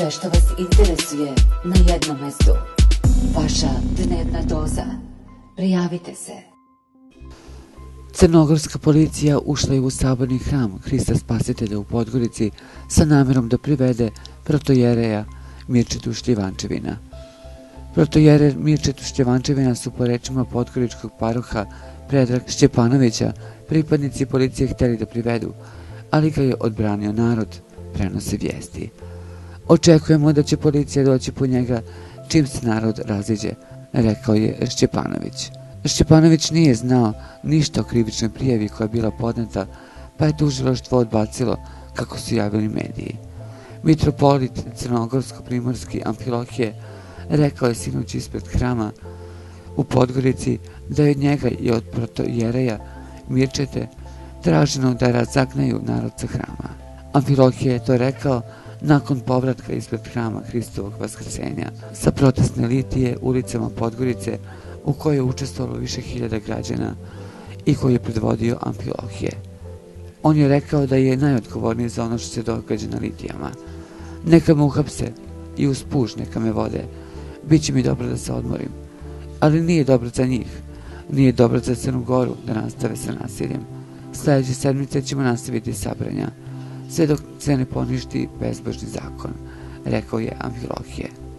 Sve što vas interesuje na jednom mestu. Vaša dnevna doza. Prijavite se. Crnogorska policija ušla je u saborni hram Hrista Spasitelja u Podgorici sa namjerom da privede protojereja Mirčetu Šljivančevina. Protojere Mirčetu Šljivančevina su po rečima Podgoričkog paroha Predrag Šćepanovića pripadnici policije hteli da privedu, ali ga je odbranio narod, prenose vijesti. Očekujemo da će policija doći po njega čim se narod raziđe, rekao je Šćepanović. Šćepanović nije znao ništa o krivičnoj prijevi koja je bila podneta, pa je tužiloštvo odbacilo kako su javili mediji. Mitropolit Crnogorsko-Primorski Amfilohije rekao je sinoć ispred hrama u Podgorici da je od njega i od protojereja Mirčete traženo da razagnaju narod sa hrama. Amfilohije je to rekao nakon povratka ispred hrama Hristovog vaskrsenja sa protestne litije ulicama Podgorice u kojoj je učestvovalo više hiljada građana i koji je predvodio Amfilohije. On je rekao da je najodgovorniji za ono što se događa na litijama. Neka me uhapse i uz puž neka me vode. Biće mi dobro da se odmorim. Ali nije dobro za njih. Nije dobro za Crnu Goru da nastave sa nasiljem. Sljedeće sedmice ćemo nastaviti sabranja. Sve dok se ne poništi bezbožni zakon, rekao je Amfilohije.